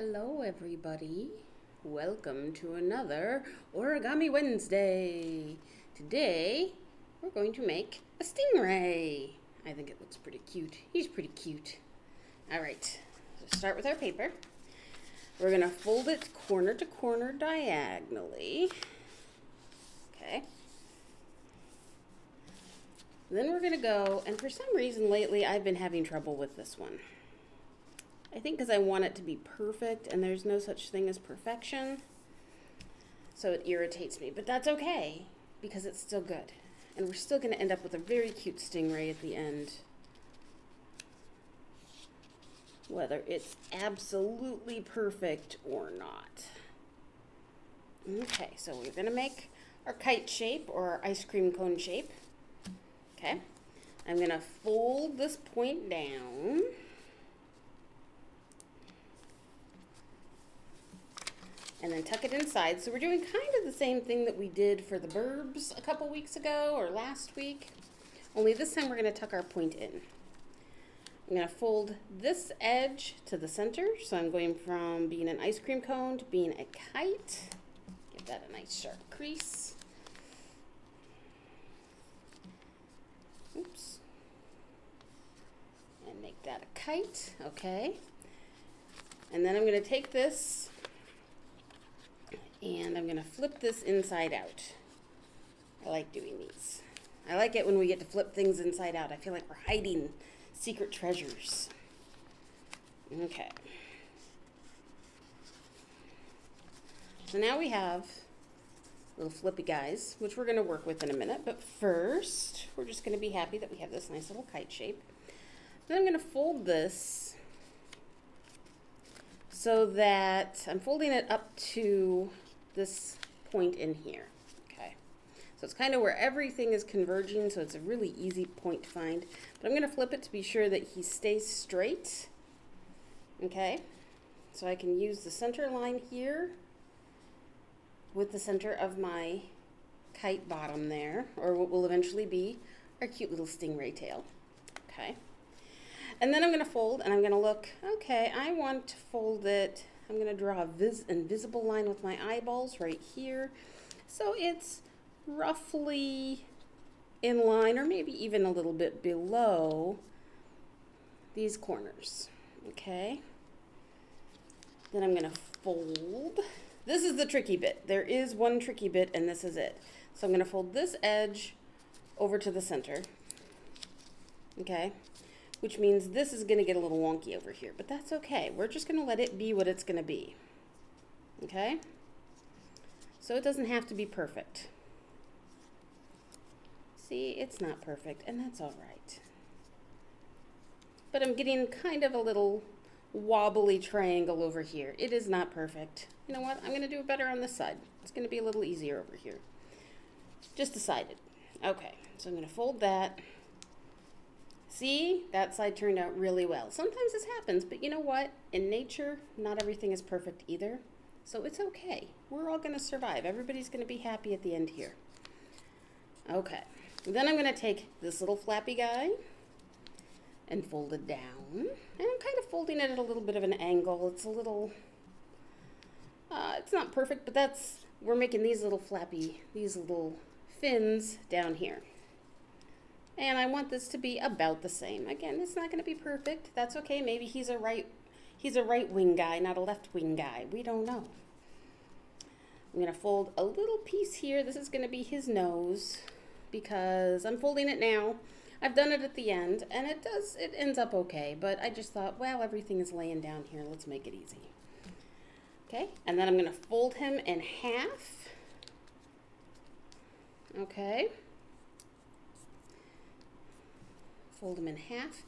Hello, everybody. Welcome to another Origami Wednesday. Today, we're going to make a stingray. I think it looks pretty cute. He's pretty cute. All right, so start with our paper. We're going to fold it corner to corner diagonally. Okay. Then we're going to go, and for some reason lately I've been having trouble with this one. I think because I want it to be perfect and there's no such thing as perfection. So it irritates me, but that's okay because it's still good. And we're still going to end up with a very cute stingray at the end. Whether it's absolutely perfect or not. Okay, so we're going to make our kite shape or our ice cream cone shape. Okay, I'm going to fold this point down. And then tuck it inside. So we're doing kind of the same thing that we did for the burbs a couple weeks ago or last week, only this time we're going to tuck our point in. I'm going to fold this edge to the center, so I'm going from being an ice cream cone to being a kite. Give that a nice sharp crease. Oops. And make that a kite, okay. And then I'm going to take this and I'm going to flip this inside out. I like doing these. I like it when we get to flip things inside out. I feel like we're hiding secret treasures. Okay. So now we have little flippy guys, which we're going to work with in a minute. But first, we're just going to be happy that we have this nice little kite shape. Then I'm going to fold this so that I'm folding it up to this point in here. Okay, so it's kind of where everything is converging, so it's a really easy point to find. But I'm going to flip it to be sure that he stays straight. Okay, so I can use the center line here with the center of my kite bottom there, or what will eventually be our cute little stingray tail. Okay. And then I'm going to fold and I'm going to look, okay, I want to fold it I'm going to draw a vis invisible line with my eyeballs right here. So it's roughly in line or maybe even a little bit below these corners. Okay. Then I'm going to fold. This is the tricky bit. There is one tricky bit and this is it. So I'm going to fold this edge over to the center. Okay which means this is going to get a little wonky over here, but that's okay. We're just going to let it be what it's going to be. Okay? So it doesn't have to be perfect. See, it's not perfect, and that's all right. But I'm getting kind of a little wobbly triangle over here. It is not perfect. You know what? I'm going to do better on this side. It's going to be a little easier over here. Just decided. Okay, so I'm going to fold that. See, that side turned out really well. Sometimes this happens, but you know what? In nature, not everything is perfect either. So it's okay. We're all going to survive. Everybody's going to be happy at the end here. Okay. Then I'm going to take this little flappy guy and fold it down. And I'm kind of folding it at a little bit of an angle. It's a little, uh, it's not perfect, but that's, we're making these little flappy, these little fins down here. And I want this to be about the same. Again, it's not going to be perfect. That's okay. Maybe he's a right he's a right wing guy, not a left wing guy. We don't know. I'm going to fold a little piece here. This is going to be his nose because I'm folding it now. I've done it at the end and it does it ends up okay, but I just thought, well, everything is laying down here. Let's make it easy. Okay? And then I'm going to fold him in half. Okay? Fold them in half.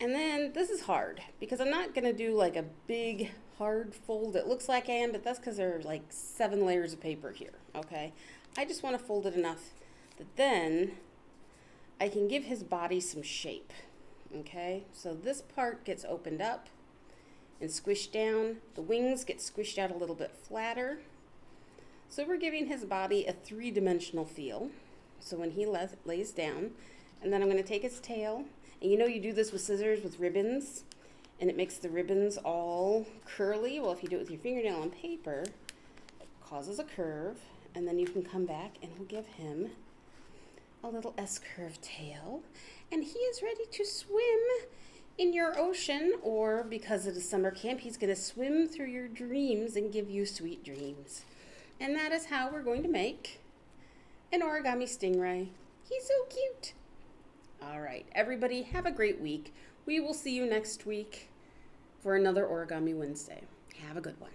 And then this is hard because I'm not going to do like a big hard fold. It looks like I am, but that's because there are like seven layers of paper here, okay? I just want to fold it enough that then I can give his body some shape, okay? So this part gets opened up and squished down. The wings get squished out a little bit flatter. So we're giving his body a three-dimensional feel. So when he lays down, and then I'm going to take his tail. And you know you do this with scissors with ribbons. and it makes the ribbons all curly. Well, if you do it with your fingernail on paper, it causes a curve, and then you can come back and we'll give him a little S-curve tail, and he is ready to swim in your ocean, or because it is summer camp, he's going to swim through your dreams and give you sweet dreams. And that is how we're going to make an origami stingray. He's so cute. All right, everybody, have a great week. We will see you next week for another Origami Wednesday. Have a good one.